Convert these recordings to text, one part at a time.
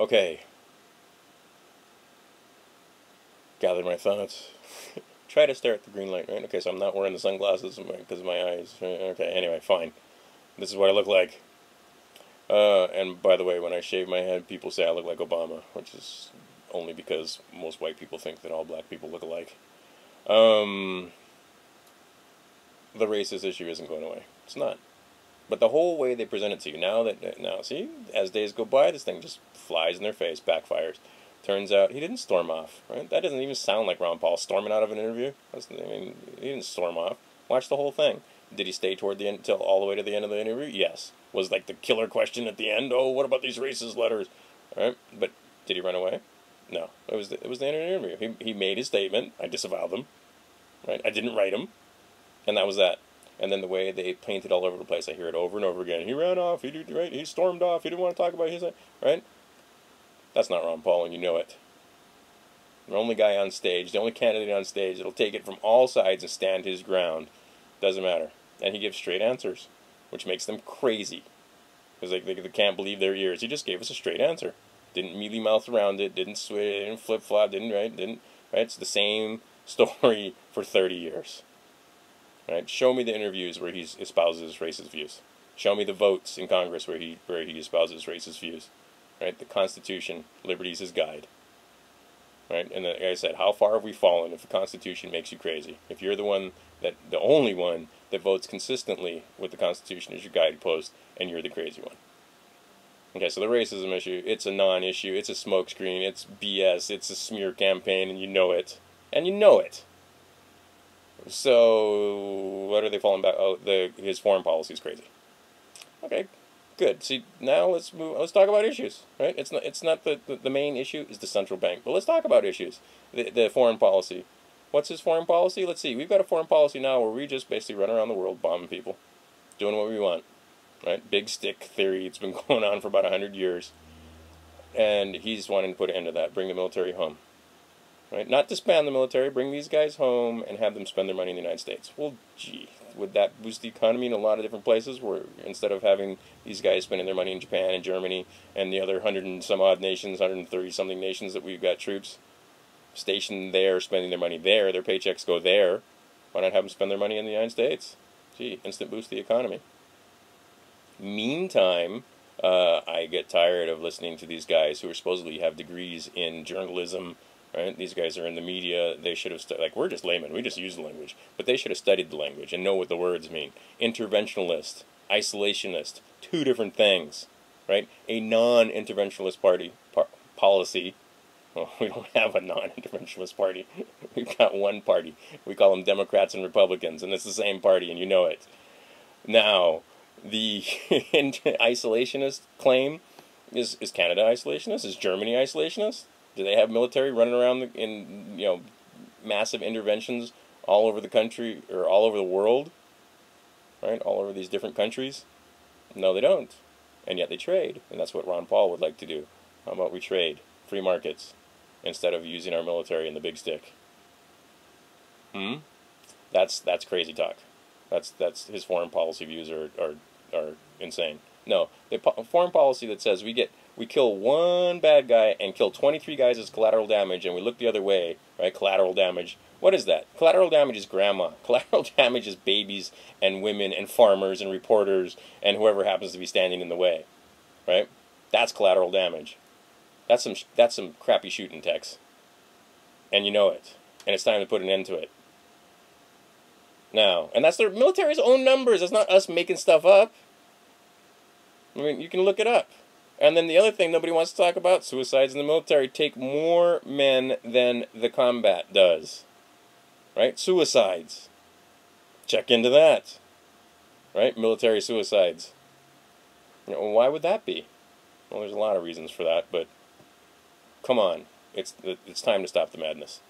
Okay. Gather my thoughts. Try to stare at the green light, right? Okay, so I'm not wearing the sunglasses because my eyes. Okay, anyway, fine. This is what I look like. Uh, and by the way, when I shave my head, people say I look like Obama, which is only because most white people think that all black people look alike. Um, the racist issue isn't going away. It's not. But the whole way they present it to you now that now see as days go by, this thing just flies in their face, backfires. Turns out he didn't storm off. Right? That doesn't even sound like Ron Paul storming out of an interview. That's, I mean, he didn't storm off. Watch the whole thing. Did he stay toward the end till all the way to the end of the interview? Yes. Was like the killer question at the end? Oh, what about these racist letters? All right, but did he run away? No. It was the, it was the end of the interview. He he made his statement. I disavowed them. Right. I didn't write them, and that was that. And then the way they painted all over the place, I hear it over and over again. He ran off. He did right. He stormed off. He didn't want to talk about his right. That's not Ron Paul, and you know it. The only guy on stage, the only candidate on stage that'll take it from all sides and stand his ground. Doesn't matter. And he gives straight answers, which makes them crazy. Because they, they, they can't believe their ears. He just gave us a straight answer. Didn't mealy mouth around it, didn't switch, didn't flip flop, didn't, right? Didn't, right? It's the same story for 30 years. Right? Show me the interviews where he espouses racist views. Show me the votes in Congress where he where he espouses racist views. Right? The Constitution, liberty is his guide. Right? And like I said, how far have we fallen if the Constitution makes you crazy? If you're the one that the only one that votes consistently with the Constitution as your guidepost, and you're the crazy one. Okay, so the racism issue, it's a non-issue, it's a smokescreen, it's BS, it's a smear campaign, and you know it. And you know it. So, what are they falling back? Oh, the his foreign policy is crazy. Okay, good. See, now let's move. Let's talk about issues, right? It's not. It's not the, the, the main issue is the central bank, but let's talk about issues. The the foreign policy. What's his foreign policy? Let's see. We've got a foreign policy now where we just basically run around the world bombing people, doing what we want, right? Big stick theory. It's been going on for about hundred years, and he's wanting to put an end to that. Bring the military home right? Not disband the military, bring these guys home and have them spend their money in the United States. Well, gee, would that boost the economy in a lot of different places where instead of having these guys spending their money in Japan and Germany and the other hundred and some odd nations, 130 something nations that we've got troops stationed there, spending their money there, their paychecks go there. Why not have them spend their money in the United States? Gee, instant boost the economy. Meantime, uh, I get tired of listening to these guys who are supposedly have degrees in journalism right? These guys are in the media. They should have like we're just laymen. We just use the language, but they should have studied the language and know what the words mean. Interventionalist, isolationist, two different things, right? A non-interventionalist party par- policy. Well, we don't have a non-interventionalist party. We've got one party. We call them Democrats and Republicans, and it's the same party, and you know it. Now, the isolationist claim is is Canada isolationist? Is Germany isolationist? Do they have military running around in you know massive interventions all over the country or all over the world? Right, all over these different countries? No, they don't, and yet they trade, and that's what Ron Paul would like to do. How about we trade free markets instead of using our military in the big stick? Hmm. That's that's crazy talk. That's that's his foreign policy views are are, are insane. No, the foreign policy that says we get we kill one bad guy and kill 23 guys as collateral damage, and we look the other way, right? Collateral damage. What is that? Collateral damage is grandma. Collateral damage is babies and women and farmers and reporters and whoever happens to be standing in the way, right? That's collateral damage. That's some that's some crappy shooting, Tex. And you know it. And it's time to put an end to it. Now, and that's their military's own numbers. It's not us making stuff up. I mean, you can look it up. And then the other thing nobody wants to talk about suicides in the military take more men than the combat does. Right? Suicides. Check into that. Right? Military suicides. You know, why would that be? Well, there's a lot of reasons for that, but come on. It's, it's time to stop the madness.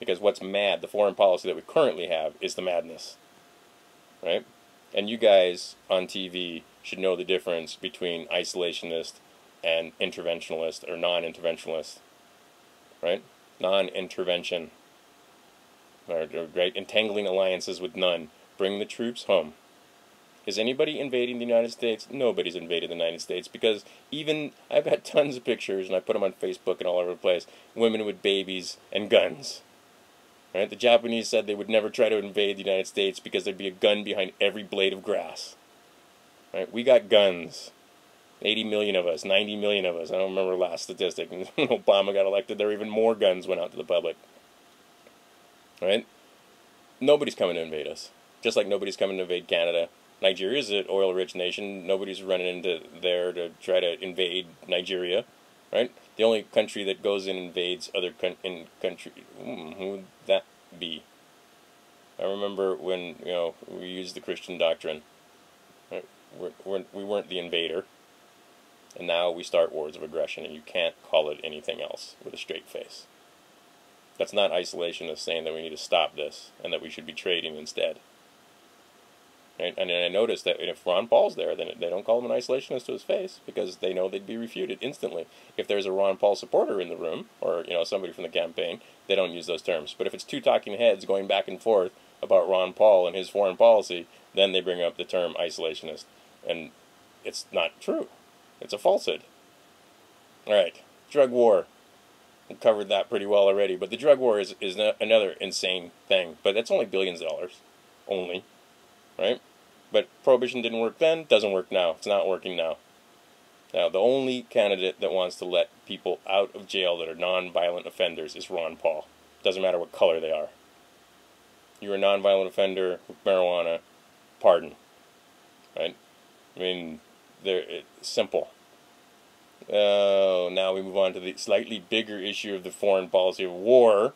Because what's mad, the foreign policy that we currently have, is the madness. Right? And you guys on TV should know the difference between isolationist and interventionalist or non-interventionalist, right? Non-intervention, right? Entangling alliances with none. Bring the troops home. Is anybody invading the United States? Nobody's invaded the United States because even I've got tons of pictures and I put them on Facebook and all over the place. Women with babies and guns. Right? The Japanese said they would never try to invade the United States because there'd be a gun behind every blade of grass. Right? We got guns. 80 million of us, 90 million of us. I don't remember the last statistic. when Obama got elected, there were even more guns went out to the public. Right? Nobody's coming to invade us. Just like nobody's coming to invade Canada. Nigeria is an oil-rich nation. Nobody's running into there to try to invade Nigeria, right? The only country that goes and invades other con- in country, hmm, who would that be? I remember when you know we used the Christian doctrine. Right? We're, we're, we weren't the invader, and now we start wars of aggression, and you can't call it anything else with a straight face. That's not isolationist saying that we need to stop this and that we should be trading instead. And, I noticed that if Ron Paul's there, then they don't call him an isolationist to his face because they know they'd be refuted instantly. If there's a Ron Paul supporter in the room, or you know somebody from the campaign, they don't use those terms. But if it's two talking heads going back and forth about Ron Paul and his foreign policy, then they bring up the term isolationist, and it's not true. It's a falsehood. All right, drug war. We covered that pretty well already, but the drug war is is another insane thing. But that's only billions of dollars, only right? But prohibition didn't work then, doesn't work now. It's not working now. Now, the only candidate that wants to let people out of jail that are non-violent offenders is Ron Paul. Doesn't matter what color they are. You're a non-violent offender with marijuana, pardon. Right? I mean, they're it's simple. Oh, now we move on to the slightly bigger issue of the foreign policy of war,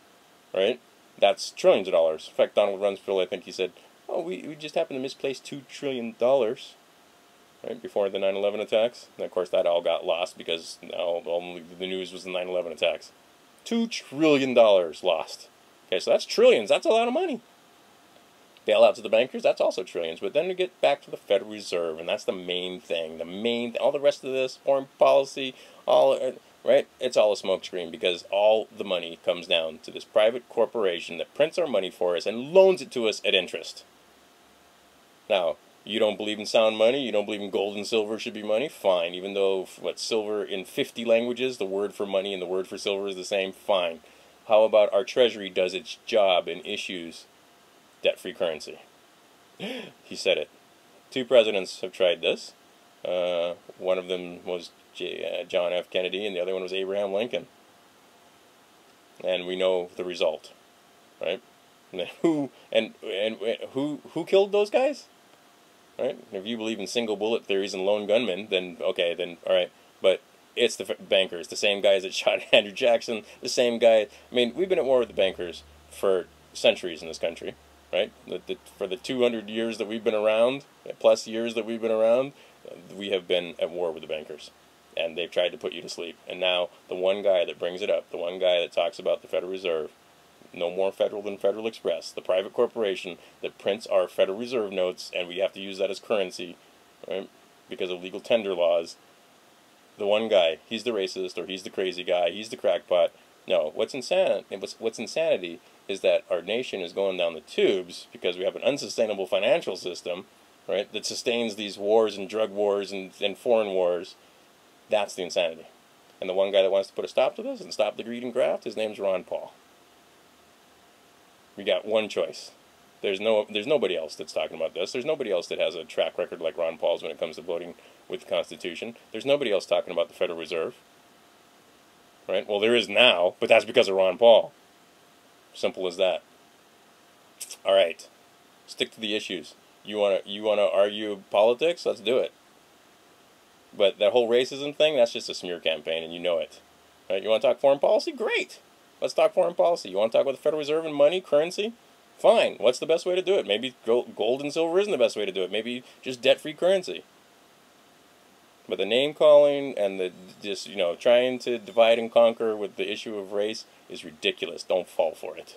right? That's trillions of dollars. In fact, Donald Rumsfeld, I think he said oh, we, we just happened to misplace $2 trillion, right, before the 9-11 attacks. And of course, that all got lost because now only the news was the 9-11 attacks. $2 trillion lost. Okay, so that's trillions. That's a lot of money. Bailouts of the bankers, that's also trillions. But then we get back to the Federal Reserve, and that's the main thing. The main, all the rest of this, foreign policy, all, uh, right? It's all a smokescreen because all the money comes down to this private corporation that prints our money for us and loans it to us at interest. Now, you don't believe in sound money, you don't believe in gold and silver should be money, fine. Even though, what, silver in 50 languages, the word for money and the word for silver is the same, fine. How about our treasury does its job and issues debt free currency? he said it. Two presidents have tried this. Uh, one of them was J, uh, John F. Kennedy, and the other one was Abraham Lincoln. And we know the result, right? And who and and who who killed those guys? Right? If you believe in single bullet theories and lone gunmen, then okay, then all right. But it's the bankers, the same guys that shot Andrew Jackson, the same guy. I mean, we've been at war with the bankers for centuries in this country, right? The, the, for the 200 years that we've been around, plus years that we've been around, we have been at war with the bankers. And they've tried to put you to sleep. And now, the one guy that brings it up, the one guy that talks about the Federal Reserve, no more federal than Federal Express, the private corporation that prints our Federal Reserve notes, and we have to use that as currency, right? Because of legal tender laws. The one guy, he's the racist, or he's the crazy guy, he's the crackpot. No, what's insanity? What's, what's insanity is that our nation is going down the tubes because we have an unsustainable financial system, right? That sustains these wars and drug wars and, and foreign wars. That's the insanity. And the one guy that wants to put a stop to this and stop the greed and graft, his name's Ron Paul. We got one choice. There's no, there's nobody else that's talking about this. There's nobody else that has a track record like Ron Paul's when it comes to voting with the Constitution. There's nobody else talking about the Federal Reserve. Right? Well, there is now, but that's because of Ron Paul. Simple as that. All right, stick to the issues. You wanna, you wanna argue politics? Let's do it. But that whole racism thing, that's just a smear campaign, and you know it. Right? You want to talk foreign policy? Great. Let's talk foreign policy. You want to talk about the Federal Reserve and money, currency? Fine. What's the best way to do it? Maybe gold and silver isn't the best way to do it. Maybe just debt-free currency. But the name calling and the just you know trying to divide and conquer with the issue of race is ridiculous. Don't fall for it.